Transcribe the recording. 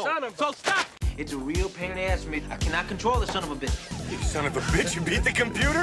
Oh. Son of so stop! It's a real pain in the ass for me. I cannot control this son of a bitch. You son of a bitch, you beat the computer?